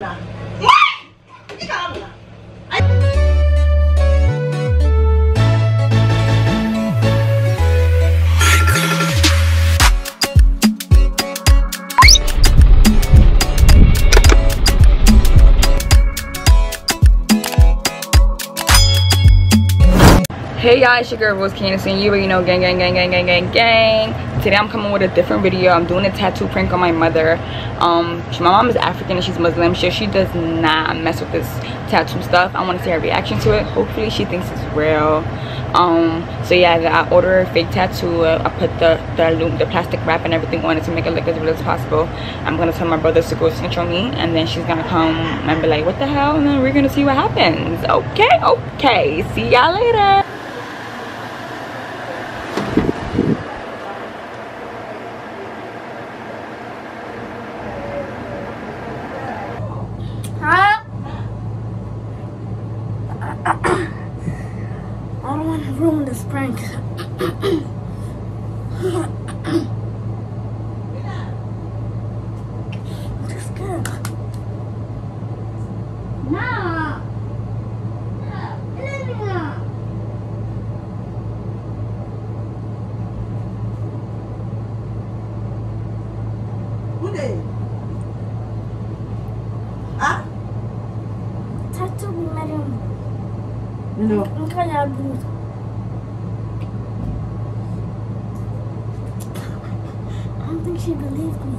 Hey y'all, it's your girl Rose Candace and you already know gang gang gang gang gang gang gang. Today I'm coming with a different video. I'm doing a tattoo prank on my mother. Um, she, my mom is African and she's Muslim. She, she does not mess with this tattoo stuff. I want to see her reaction to it. Hopefully she thinks it's real. Um, so yeah, I ordered a fake tattoo. I put the the, the plastic wrap and everything on it to make it look as real as possible. I'm gonna tell my brothers to go snitch on me and then she's gonna come and be like, what the hell? And then we're gonna see what happens. Okay, okay. See y'all later. I don't want to ruin this prank. I'm too scared. No. No. Bude. Ah, Tattoo me, madam. no. I'm kind of blue. I don't think she believed me.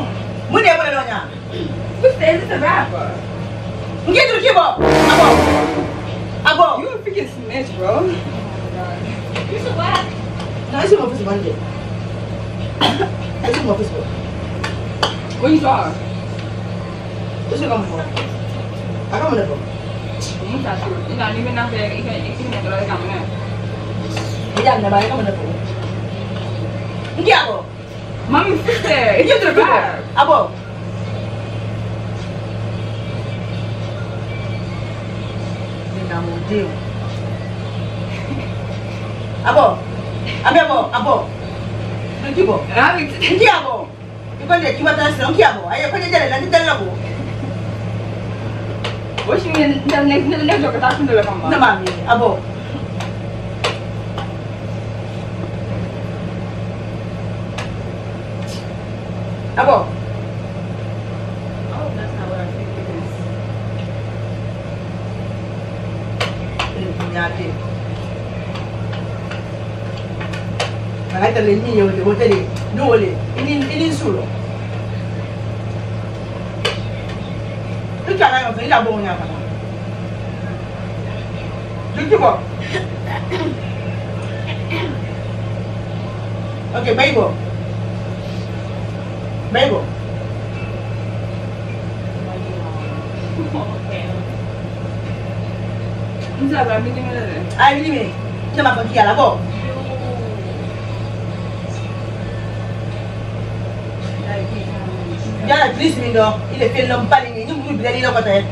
The, is this a rapper? Nge duke ba. Abo. Abo. You a freaking snitch, bro. Na isi mo fisi manje. Isi mo fisi. What you saw? Isi kamu mo. Aka mo na po. You tattoo. You not even not there. You can you can get the camera. Iya na ba aka mo na po. Nge ako. Mommy, sit there. It's Nge just a duke ba. rap. Abo. na mon Dieu. Abo, abi abo, abo. Nki bo. Rabi. Nki abo. Ikwende kiwa tansi nki abo. Aye kwende jale na ndele labo. Oshi mi na na na na joka tasu ndele mama. Na mami, abo. Abo. tẹ̀lé ní ìyẹn olè wọ́n tẹ̀lé dùn olè ilé ń sùn lọ. dúkìá náà yọ̀ fẹ́ ilé àbọ̀ òun yà ok bẹ́ẹ̀ bọ̀ bẹ́ẹ̀ bọ̀. n sábà mi ní mẹ́rin. ayi mi ní ma kàn kí yàrá bọ̀. tu as la glisse min dɔ i de fait l'homme pas ni ni mun bila ni la kɔtɛ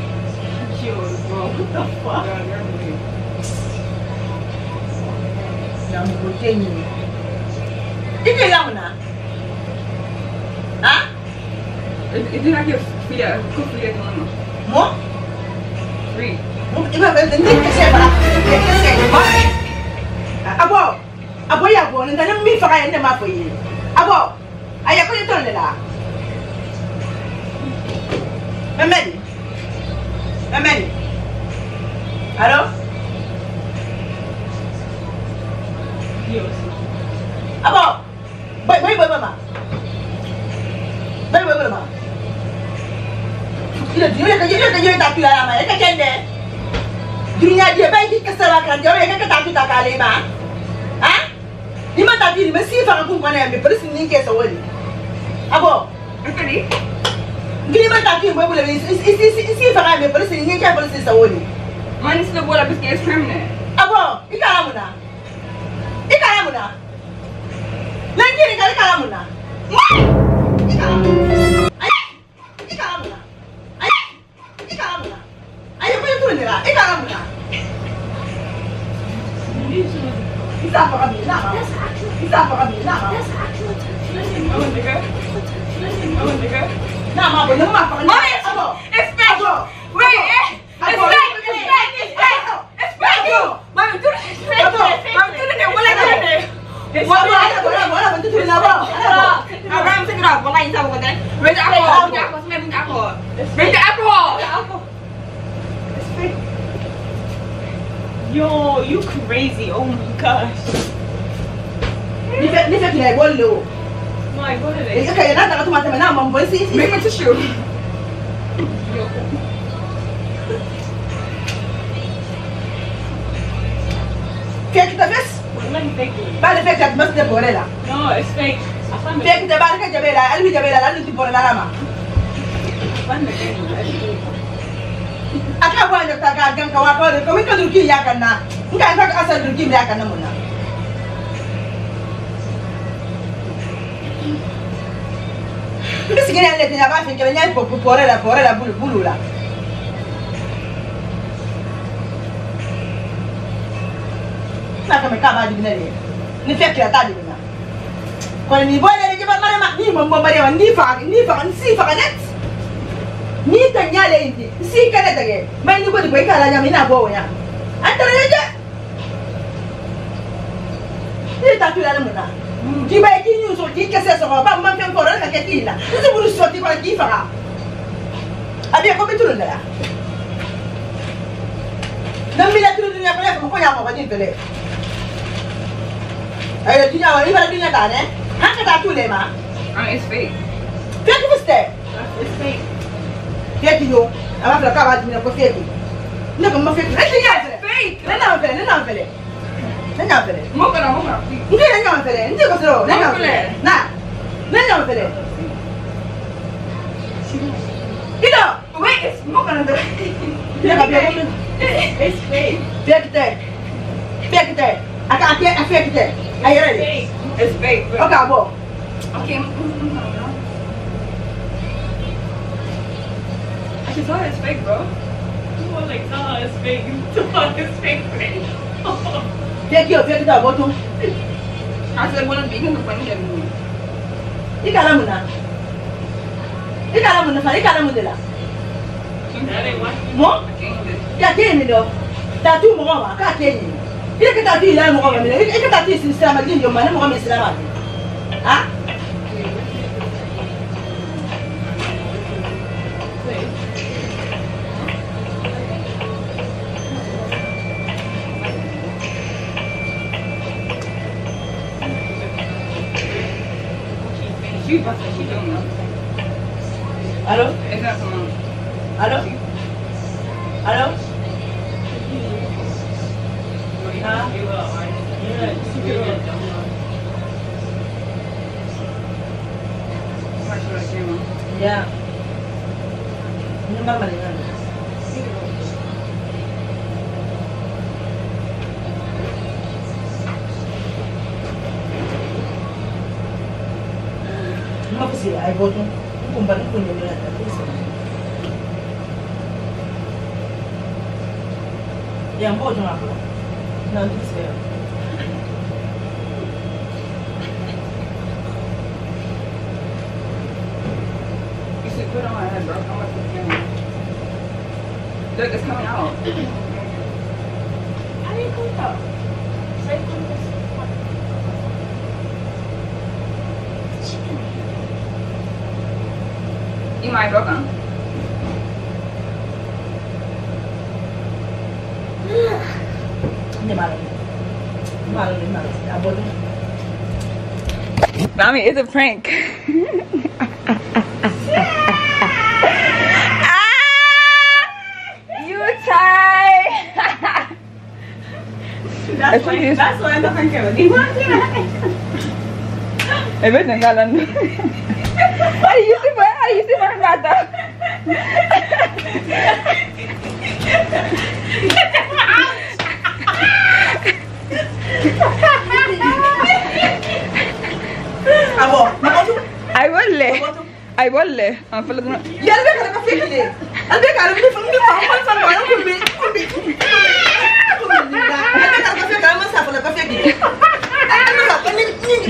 lambo tɛ ɲini i tɛ lamu na ah i dira kɛ filɛ ko filɛ kɔnɔ ma mo oui. I b'a fɛ ne kɛsɛ bara ne kɛsɛ ma a bɔ a bɔ i y'a bɔ nin tɛ ne min faga ye ne m'a fɔ i ye a bɔ a yakɔ ye tɔn de la. Memeni. Memeni. Allo? Abo. Boy boy boy mama. Boy boy boy mama. Ile diyo ka diyo ka diyo ta pila mama. Eka kende. Dunya diye ba ki kasala kan diyo eka ka ta pita ah? ba. Ha? Ni ma ta pili me si fa ko kwana ya me polisi ni ke sa woni. Abo. Ntani. girman ta kin babu lamin isi fara mai polisi ne kai polisi sawo ne mani su da bola biske extreme ne abo ikara muna? Ikara muna? Nan kiri kare kara muna? Mai crazy. Oh my gosh. Ni fẹ́ ni fẹ́ kìlẹ̀ ìwọ lò. My God, Èyí kẹ̀yẹ̀ náà tàkà tó máa tẹ̀mẹ̀ náà mọ̀ nbọ̀ sí. Bring my tissue. Fẹ́ kìtẹ̀ fẹ́ let me take it. báyìí fẹ́ kìtẹ̀ mọ́sí tẹ̀ bọ̀rẹ̀ la. No, it's fake. I found Fẹ́ it. kìtẹ̀ báyìí kẹ̀ jẹ̀bẹ̀ la, ẹlẹ́mi jẹ̀bẹ̀ la, akan wanda ta ga gan kawa ko da komai ka durki ya kan na in ka ta asar durki ya kan mun na Mbe sigiri la pore la bulu bulu la. Na kaba di bina le. Ni fe tadi ta di bina. Kwa ni boye le jiba mare ma ni mo mo mare wa ni fa ni fa ni si fa net. Ni ta nyale indi, si kana tage. Mai ni ko ko ikala nyama ina bo ya. Antara yeje. Ni ta tu la muna. Ki ba ki ni so ki kese so ba man fen ko ka ke ki la. Ni buru so ti ko ki faga. Abi ko bitu la. Dan bila tu dunia ko ya ko ya ko ba ni tele. Ayo dunia wa iba dunia ta ne. Haka ta tu le ma. Uh, it's fake. Fake mistake. It's fake. fake yo. Ama fila k'a b'a dimi na ko fake. Ne ko n ma fake. Ne tɛ ɲɛ fɛlɛ ne n'an fɛlɛ ne n'an fɛlɛ ne n'an fɛlɛ n kana n kana n tɛ ɲɔgɔn fɛlɛ n tɛ Nah. sɔrɔ ne n'an fɛlɛ na ne ɲɔgɔn fɛlɛ gido wait n kana dɔrɔn ne ka bɛɛ ko min fake. Tɛ fake tɛ a ka a fake. Tɛ a yɛrɛ de o k'a bɔ. Okay. She's not as fake, bro. You were like, nah, it's fake. Not as fake, friend. Take your take that bottle. I said, well, You being a funny guy. Ikala mo na. Ikala mo na sa ikala mo dela. Mo? Ya tiene do. Ta tu mo wa ka tiene. Ile ka ta ti la mo wa mi. Ile ka ta ti sin sira ma gin yo ma na mo wa mi sira ma. Ha? Sí, pastillita una. ¿Aló? Esa una. ¿Aló? ¿Aló? Ah. Ya. No me va a mina ta ko siri ya n b'o dun a kɔrɔ na n ti se yan You should put on my head, bro. I'm gonna put the camera. Look, it's coming out. How do you cook though? Bɔtun I mean, it's a prank. ah! You tied. That's what why, that's why I'm not going to Eh, vete, galán. Ay, yo sí, pues, ay, इसी बार गाता aibolle aibolle an fala duna yalbe kala ka fekile albe kala ni fami fa ma fa ma ko be ko be ko be ko be ni da kala ka fekala ma sa fala ka fekile ai ma ka ni ni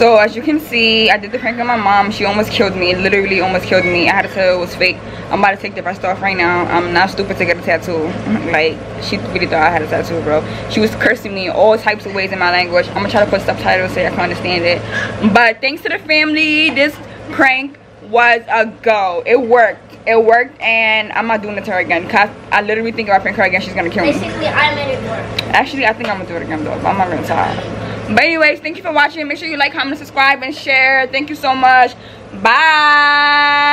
So as you can see, I did the prank on my mom. She almost killed me. Literally almost killed me. I had to tell her it was fake. I'm about to take the rest off right now. I'm not stupid to get a tattoo. Like she really thought I had a tattoo, bro. She was cursing me all types of ways in my language. I'm gonna try to put subtitles so I can understand it. But thanks to the family, this prank was a go. It worked. It worked and I'm not doing it to her again. Cause I literally think if I prank her again, she's gonna kill me. Basically, I made it work. Actually, I think I'm gonna do it again though. But I'm not gonna try. But anyways, thank you for watching. Make sure you like, comment, subscribe, and share. Thank you so much. Bye.